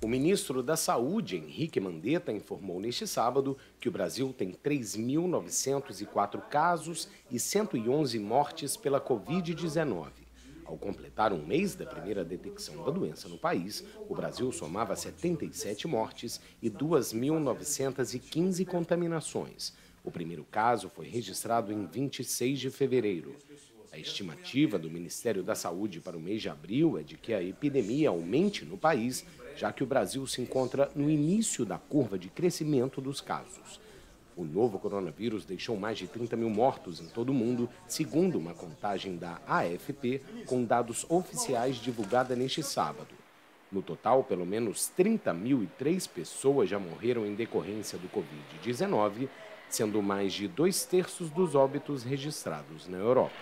O ministro da Saúde, Henrique Mandetta, informou neste sábado que o Brasil tem 3.904 casos e 111 mortes pela Covid-19. Ao completar um mês da primeira detecção da doença no país, o Brasil somava 77 mortes e 2.915 contaminações. O primeiro caso foi registrado em 26 de fevereiro. A estimativa do Ministério da Saúde para o mês de abril é de que a epidemia aumente no país, já que o Brasil se encontra no início da curva de crescimento dos casos. O novo coronavírus deixou mais de 30 mil mortos em todo o mundo, segundo uma contagem da AFP, com dados oficiais divulgada neste sábado. No total, pelo menos 30.003 pessoas já morreram em decorrência do Covid-19, sendo mais de dois terços dos óbitos registrados na Europa.